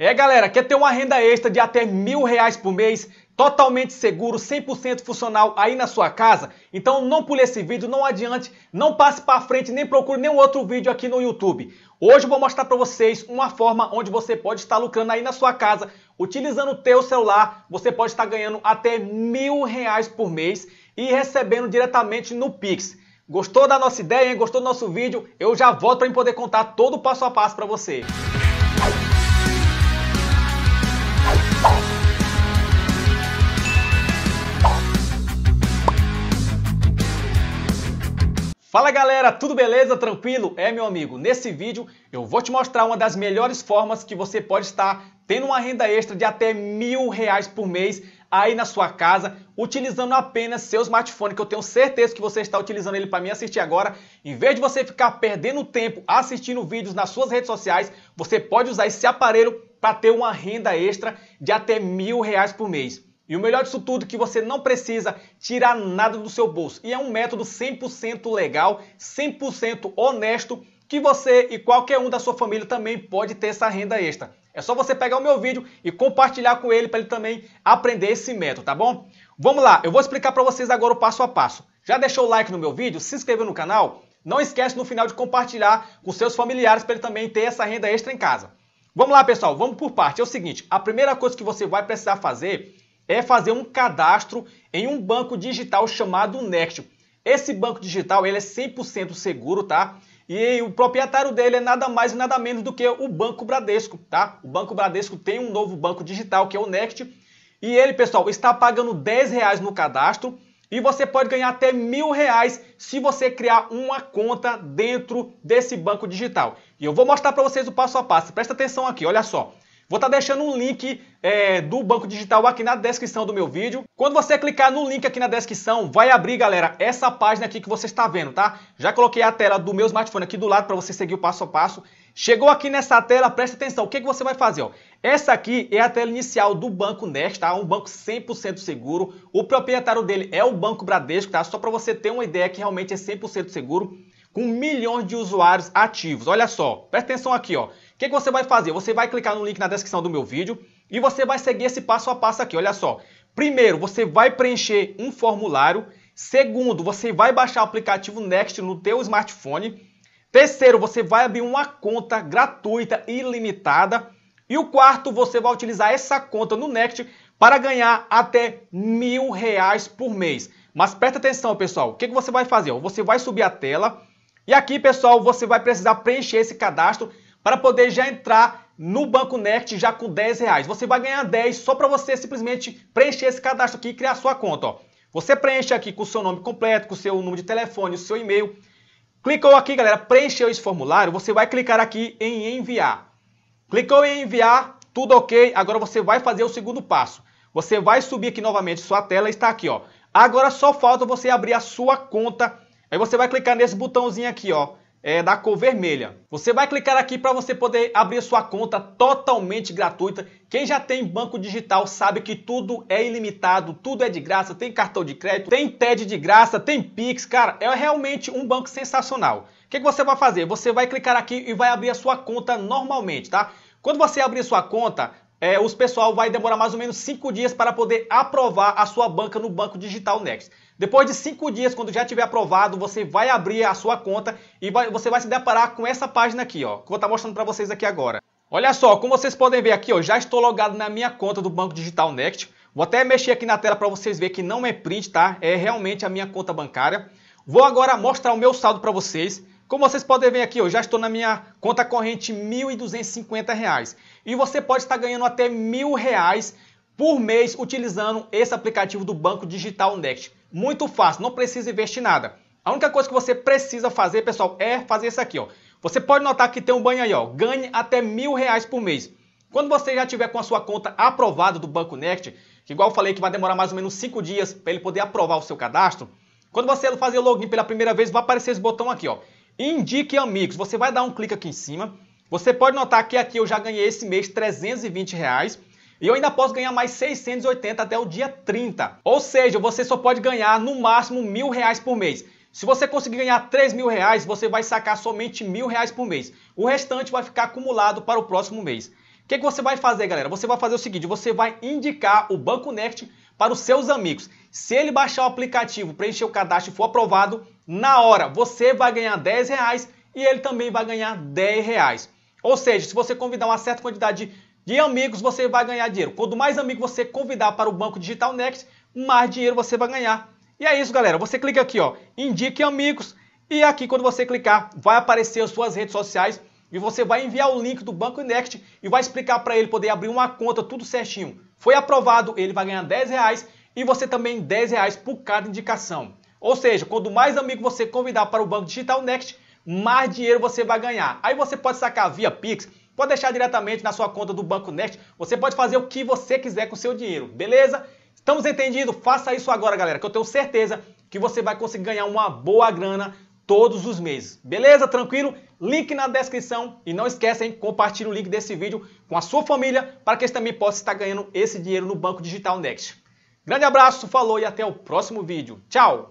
É galera, quer ter uma renda extra de até mil reais por mês, totalmente seguro, 100% funcional aí na sua casa? Então não pule esse vídeo, não adiante, não passe para frente, nem procure nenhum outro vídeo aqui no YouTube. Hoje eu vou mostrar para vocês uma forma onde você pode estar lucrando aí na sua casa, utilizando o teu celular, você pode estar ganhando até mil reais por mês e recebendo diretamente no Pix. Gostou da nossa ideia, hein? Gostou do nosso vídeo? Eu já volto para poder contar todo o passo a passo para você. Fala galera, tudo beleza? Tranquilo? É meu amigo, nesse vídeo eu vou te mostrar uma das melhores formas que você pode estar tendo uma renda extra de até mil reais por mês aí na sua casa, utilizando apenas seu smartphone, que eu tenho certeza que você está utilizando ele para me assistir agora. Em vez de você ficar perdendo tempo assistindo vídeos nas suas redes sociais, você pode usar esse aparelho para ter uma renda extra de até mil reais por mês. E o melhor disso tudo é que você não precisa tirar nada do seu bolso. E é um método 100% legal, 100% honesto, que você e qualquer um da sua família também pode ter essa renda extra. É só você pegar o meu vídeo e compartilhar com ele para ele também aprender esse método, tá bom? Vamos lá, eu vou explicar para vocês agora o passo a passo. Já deixou o like no meu vídeo? Se inscreveu no canal? Não esquece no final de compartilhar com seus familiares para ele também ter essa renda extra em casa. Vamos lá, pessoal, vamos por parte. É o seguinte, a primeira coisa que você vai precisar fazer é fazer um cadastro em um banco digital chamado Next. Esse banco digital ele é 100% seguro, tá? E o proprietário dele é nada mais e nada menos do que o Banco Bradesco, tá? O Banco Bradesco tem um novo banco digital que é o Next. E ele, pessoal, está pagando 10 reais no cadastro e você pode ganhar até mil reais se você criar uma conta dentro desse banco digital. E eu vou mostrar para vocês o passo a passo. Presta atenção aqui, olha só. Vou estar tá deixando um link é, do Banco Digital aqui na descrição do meu vídeo. Quando você clicar no link aqui na descrição, vai abrir, galera, essa página aqui que você está vendo, tá? Já coloquei a tela do meu smartphone aqui do lado para você seguir o passo a passo. Chegou aqui nessa tela, presta atenção, o que, que você vai fazer? Ó? Essa aqui é a tela inicial do Banco Nest, tá? Um banco 100% seguro. O proprietário dele é o Banco Bradesco, tá? Só para você ter uma ideia que realmente é 100% seguro, com milhões de usuários ativos. Olha só, presta atenção aqui, ó que, que você vai fazer? Você vai clicar no link na descrição do meu vídeo e você vai seguir esse passo a passo aqui. Olha só. Primeiro, você vai preencher um formulário. Segundo, você vai baixar o aplicativo Next no teu smartphone. Terceiro, você vai abrir uma conta gratuita e ilimitada. E o quarto, você vai utilizar essa conta no Next para ganhar até mil reais por mês. Mas presta atenção, pessoal. O que, que você vai fazer? Você vai subir a tela. E aqui, pessoal, você vai precisar preencher esse cadastro para poder já entrar no Banco Next já com 10 reais. Você vai ganhar 10 só para você simplesmente preencher esse cadastro aqui e criar sua conta. Ó. Você preenche aqui com o seu nome completo, com o seu número de telefone, o seu e-mail. Clicou aqui, galera, preencheu esse formulário, você vai clicar aqui em enviar. Clicou em enviar, tudo ok. Agora você vai fazer o segundo passo. Você vai subir aqui novamente sua tela, está aqui, ó. Agora só falta você abrir a sua conta. Aí você vai clicar nesse botãozinho aqui, ó é, da cor vermelha. Você vai clicar aqui para você poder abrir sua conta totalmente gratuita. Quem já tem banco digital sabe que tudo é ilimitado, tudo é de graça, tem cartão de crédito, tem TED de graça, tem Pix, cara, é realmente um banco sensacional. O que, que você vai fazer? Você vai clicar aqui e vai abrir a sua conta normalmente, tá? Quando você abrir sua conta, é, os pessoal vai demorar mais ou menos 5 dias para poder aprovar a sua banca no Banco Digital Next. Depois de 5 dias, quando já tiver aprovado, você vai abrir a sua conta e vai, você vai se deparar com essa página aqui, ó, que eu vou estar mostrando para vocês aqui agora. Olha só, como vocês podem ver aqui, ó, já estou logado na minha conta do Banco Digital Next. Vou até mexer aqui na tela para vocês verem que não é print, tá? É realmente a minha conta bancária. Vou agora mostrar o meu saldo para vocês. Como vocês podem ver aqui, eu já estou na minha conta corrente R$ 1.250 e você pode estar ganhando até R$ 1.000 por mês utilizando esse aplicativo do Banco Digital Next. Muito fácil, não precisa investir nada. A única coisa que você precisa fazer, pessoal, é fazer isso aqui, ó. Você pode notar que tem um banho aí, ó. Ganhe até mil reais por mês. Quando você já tiver com a sua conta aprovada do Banco Next, que igual eu falei que vai demorar mais ou menos 5 dias para ele poder aprovar o seu cadastro, quando você fazer login pela primeira vez, vai aparecer esse botão aqui, ó. Indique amigos. Você vai dar um clique aqui em cima. Você pode notar que aqui eu já ganhei esse mês 320 reais. E eu ainda posso ganhar mais 680 até o dia 30. Ou seja, você só pode ganhar no máximo mil reais por mês. Se você conseguir ganhar 3 mil reais, você vai sacar somente mil reais por mês. O restante vai ficar acumulado para o próximo mês. O que, que você vai fazer, galera? Você vai fazer o seguinte, você vai indicar o Banco Next para os seus amigos. Se ele baixar o aplicativo, preencher o cadastro e for aprovado, na hora você vai ganhar 10 reais e ele também vai ganhar 10 reais. Ou seja, se você convidar uma certa quantidade de, amigos, você vai ganhar dinheiro. Quanto mais amigos você convidar para o Banco Digital Next, mais dinheiro você vai ganhar. E é isso, galera. Você clica aqui, ó, indique amigos e aqui quando você clicar, vai aparecer as suas redes sociais e você vai enviar o link do Banco Next e vai explicar para ele poder abrir uma conta tudo certinho. Foi aprovado, ele vai ganhar 10 reais e você também 10 reais por cada indicação. Ou seja, quanto mais amigo você convidar para o Banco Digital Next, mais dinheiro você vai ganhar. Aí você pode sacar via Pix, pode deixar diretamente na sua conta do Banco Next, você pode fazer o que você quiser com o seu dinheiro, beleza? Estamos entendidos? Faça isso agora, galera, que eu tenho certeza que você vai conseguir ganhar uma boa grana todos os meses. Beleza? Tranquilo? Link na descrição e não esquecem, compartilhe o link desse vídeo com a sua família para que eles também possam estar ganhando esse dinheiro no Banco Digital Next. Grande abraço, falou e até o próximo vídeo. Tchau!